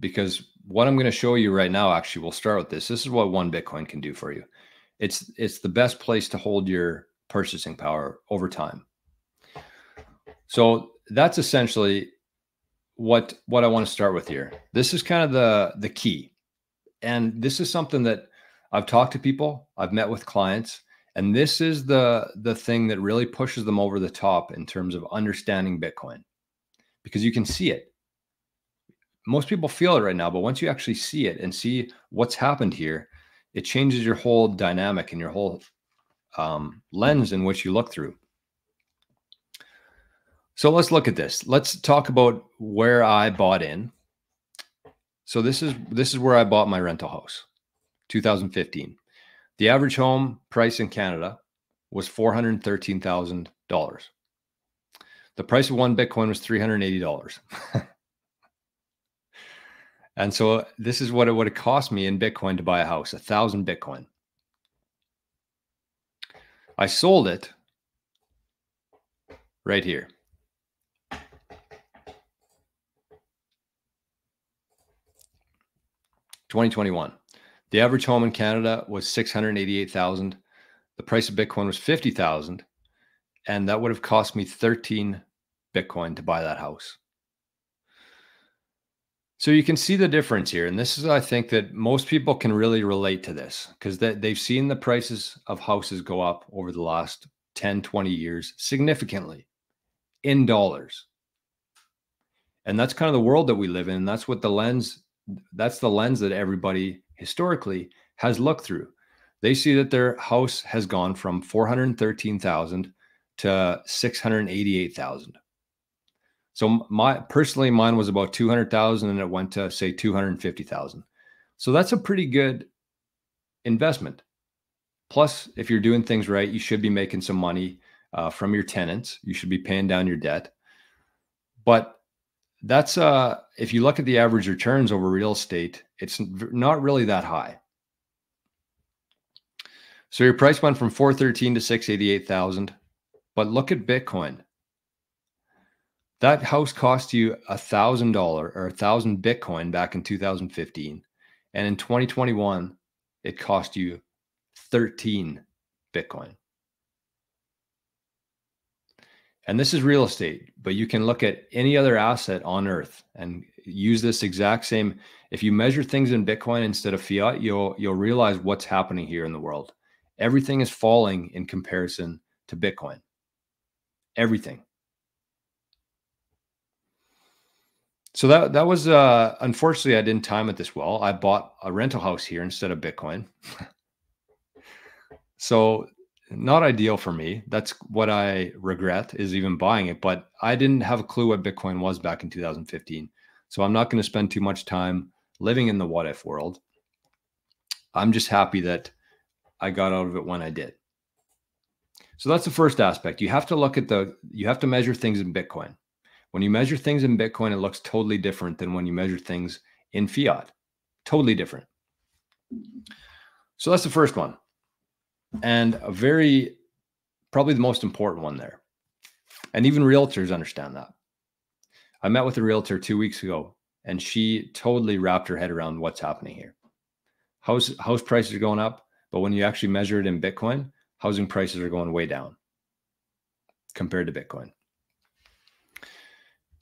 because what I'm going to show you right now actually we'll start with this. This is what one Bitcoin can do for you. It's it's the best place to hold your purchasing power over time. So that's essentially what what I want to start with here. This is kind of the the key. And this is something that I've talked to people, I've met with clients, and this is the the thing that really pushes them over the top in terms of understanding Bitcoin. Because you can see it. Most people feel it right now, but once you actually see it and see what's happened here, it changes your whole dynamic and your whole um, lens in which you look through. So let's look at this. Let's talk about where I bought in. So this is this is where I bought my rental house, 2015. The average home price in Canada was $413,000. The price of one Bitcoin was $380. and so this is what it would have cost me in Bitcoin to buy a house, a thousand Bitcoin. I sold it right here. Twenty twenty one. The average home in Canada was six hundred eighty eight thousand. The price of Bitcoin was fifty thousand, and that would have cost me thirteen Bitcoin to buy that house. So you can see the difference here. And this is, I think, that most people can really relate to this because they, they've seen the prices of houses go up over the last 10, 20 years significantly in dollars. And that's kind of the world that we live in. And that's what the lens, that's the lens that everybody historically has looked through. They see that their house has gone from 413,000 to 688,000. So my personally, mine was about 200,000 and it went to say 250,000. So that's a pretty good investment. Plus, if you're doing things right, you should be making some money uh, from your tenants. You should be paying down your debt. But that's uh, if you look at the average returns over real estate, it's not really that high. So your price went from 413 to 688,000. But look at Bitcoin that house cost you a thousand dollar or a thousand Bitcoin back in 2015. And in 2021, it cost you 13 Bitcoin. And this is real estate, but you can look at any other asset on earth and use this exact same. If you measure things in Bitcoin instead of fiat, you'll you'll realize what's happening here in the world. Everything is falling in comparison to Bitcoin. Everything. So that that was uh unfortunately I didn't time it this well. I bought a rental house here instead of Bitcoin. so not ideal for me. That's what I regret is even buying it, but I didn't have a clue what Bitcoin was back in 2015. So I'm not going to spend too much time living in the what if world. I'm just happy that I got out of it when I did. So that's the first aspect. You have to look at the you have to measure things in Bitcoin. When you measure things in Bitcoin, it looks totally different than when you measure things in fiat. Totally different. So that's the first one. And a very, probably the most important one there. And even realtors understand that. I met with a realtor two weeks ago and she totally wrapped her head around what's happening here. House, house prices are going up, but when you actually measure it in Bitcoin, housing prices are going way down compared to Bitcoin.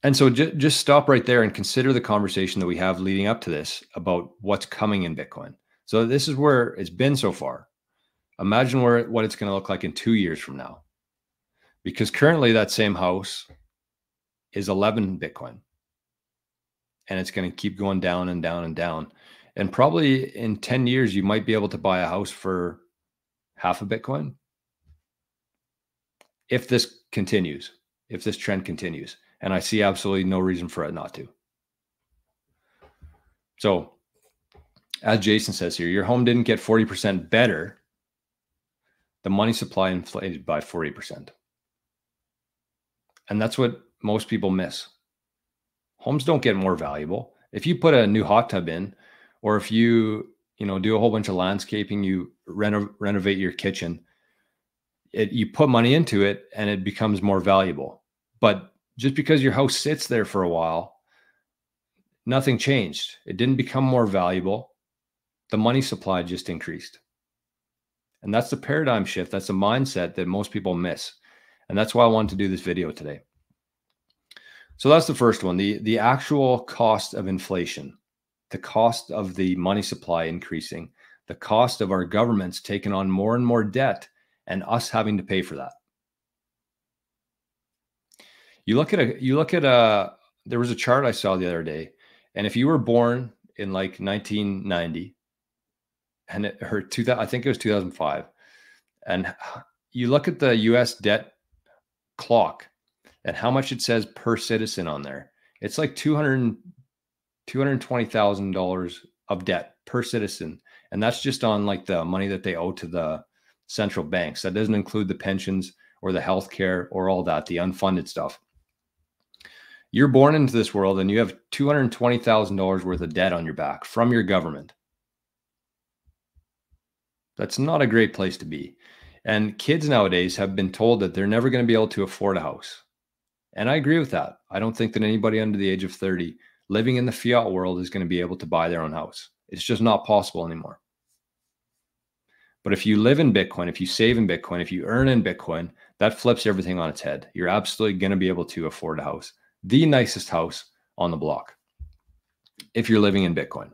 And so ju- just stop right there and consider the conversation that we have leading up to this about what's coming in Bitcoin. So this is where it's been so far. Imagine where what it's going to look like in 2 years from now. Because currently that same house is 11 Bitcoin. And it's going to keep going down and down and down. And probably in 10 years you might be able to buy a house for half a Bitcoin. If this continues, if this trend continues and I see absolutely no reason for it not to. So, as Jason says here, your home didn't get 40% better. The money supply inflated by 40%. And that's what most people miss. Homes don't get more valuable. If you put a new hot tub in, or if you, you know, do a whole bunch of landscaping, you reno- renovate your kitchen, it, you put money into it and it becomes more valuable. But just because your house sits there for a while nothing changed. It didn't become more valuable. The money supply just increased. And that's the paradigm shift. That's the mindset that most people miss. And that's why I wanted to do this video today. So that's the first one, the the actual cost of inflation, the cost of the money supply increasing, the cost of our governments taking on more and more debt and us having to pay for that. You look at a you look at a there was a chart I saw the other day and if you were born in like 1990 and it hurt two I think it was 2005 and you look at the US debt clock and how much it says per citizen on there. It's like 200 $220,000 of debt per citizen and that's just on like the money that they owe to the central banks. That doesn't include the pensions or the health care or all that, the unfunded stuff. You're born into this world and you have $220,000 worth of debt on your back from your government. That's not a great place to be. And kids nowadays have been told that they're never going to be able to afford a house. And I agree with that. I don't think that anybody under the age of 30 living in the fiat world is going to be able to buy their own house. It's just not possible anymore. But if you live in Bitcoin, if you save in Bitcoin, if you earn in Bitcoin, that flips everything on its head. You're absolutely going to be able to afford a house the nicest house on the block if you're living in Bitcoin.